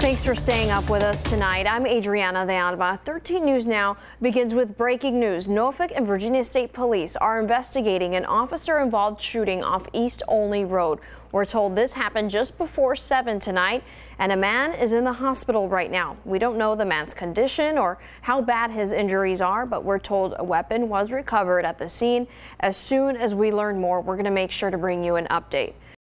Thanks for staying up with us tonight. I'm Adriana de 13 News Now begins with breaking news. Norfolk and Virginia State Police are investigating an officer-involved shooting off East Olney Road. We're told this happened just before 7 tonight, and a man is in the hospital right now. We don't know the man's condition or how bad his injuries are, but we're told a weapon was recovered at the scene. As soon as we learn more, we're going to make sure to bring you an update.